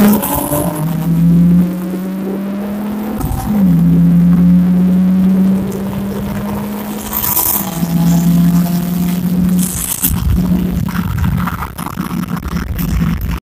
嗯。